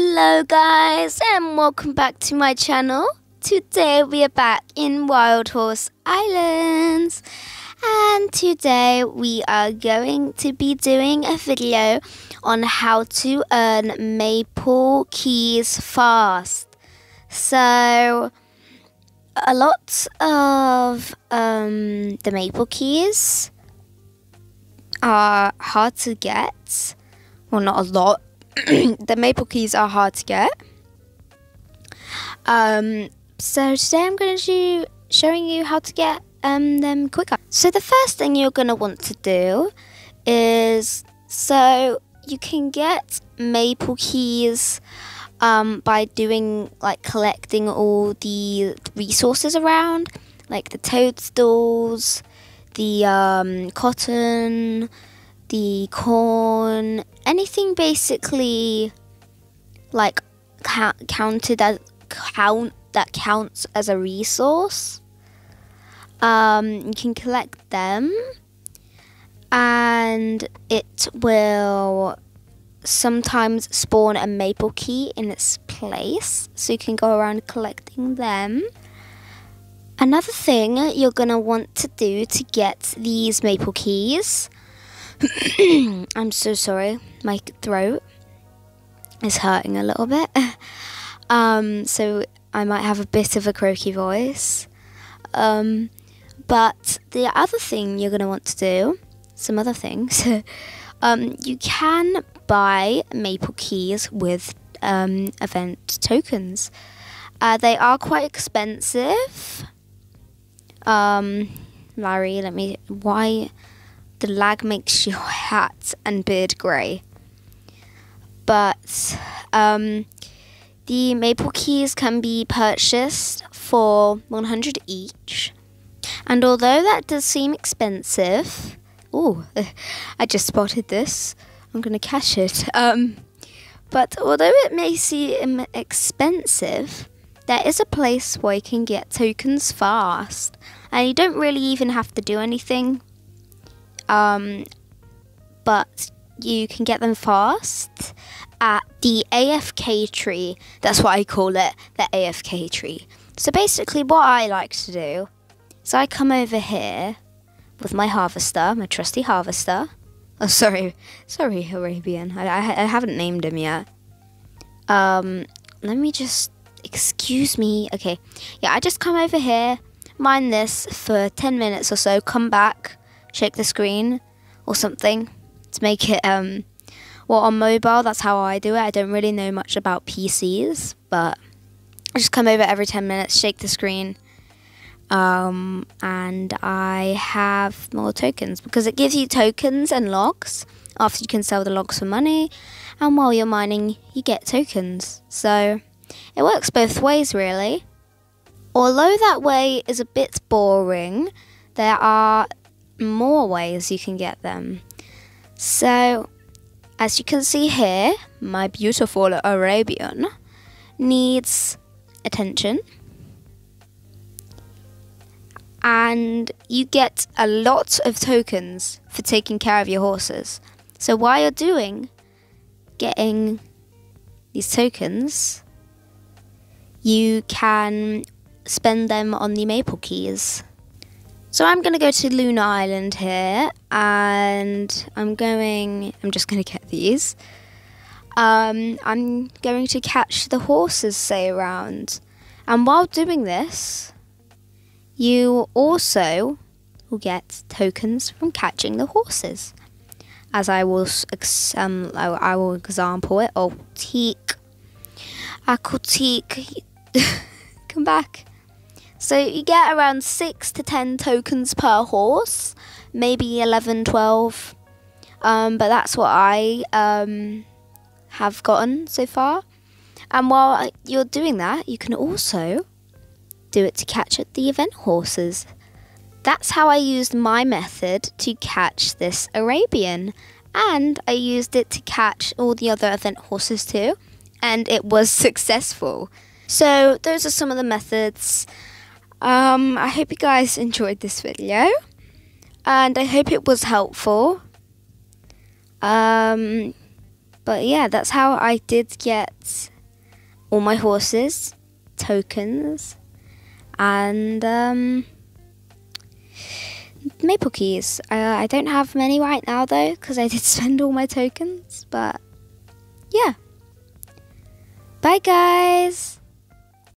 Hello guys and welcome back to my channel. Today we are back in Wild Horse Islands and today we are going to be doing a video on how to earn maple keys fast. So a lot of um, the maple keys are hard to get. Well, not a lot. the maple keys are hard to get. Um, so today I'm going to be showing you how to get um, them quicker. So the first thing you're going to want to do is so you can get maple keys um, by doing like collecting all the resources around, like the toadstools, the um, cotton, the corn, anything basically like counted as count that counts as a resource. Um, you can collect them, and it will sometimes spawn a maple key in its place, so you can go around collecting them. Another thing you're to want to do to get these maple keys, I'm so sorry, my throat is hurting a little bit. Um, so I might have a bit of a croaky voice. Um, but the other thing you're going to want to do, some other things, um, you can buy maple keys with um, event tokens. Uh, they are quite expensive. Um, Larry, let me. Why the lag makes your hat and beard grey? But um, the maple keys can be purchased for 100 each. And although that does seem expensive, oh, I just spotted this. I'm going to cash it. Um, but although it may seem expensive, there is a place where you can get tokens fast, and you don't really even have to do anything. Um, but you can get them fast at the AFK tree. That's what I call it, the AFK tree. So basically, what I like to do is I come over here with my harvester, my trusty harvester. Oh, sorry, sorry, Arabian. I, I, I haven't named him yet. Um, let me just excuse me. Okay, yeah, I just come over here, mine this for 10 minutes or so, come back, shake the screen or something to make it um well, on mobile, that's how I do it. I don't really know much about PCs, but I just come over every 10 minutes, shake the screen, um, and I have more tokens because it gives you tokens and logs after you can sell the logs for money, and while you're mining, you get tokens. So it works both ways, really. Although that way is a bit boring, there are more ways you can get them. So as you can see here, my beautiful Arabian needs attention. And you get a lot of tokens for taking care of your horses. So while you're doing getting these tokens, you can spend them on the maple keys. So I'm going to go to Luna Island here and I'm going, I'm just going to get these. Um, I'm going to catch the horses, say, around. And while doing this, you also will get tokens from catching the horses. As I will, um, I will example it. Oh, teak. Aquatique. Come back. So you get around 6 to 10 tokens per horse, maybe 11, 12. Um, but that's what I um, have gotten so far. And while you're doing that, you can also do it to catch the event horses. That's how I used my method to catch this Arabian. And I used it to catch all the other event horses too. And it was successful. So those are some of the methods. Um, I hope you guys enjoyed this video, and I hope it was helpful. Um, but yeah, that's how I did get all my horses, tokens, and um, maple keys. Uh, I don't have many right now though, because I did spend all my tokens, but yeah. Bye, guys.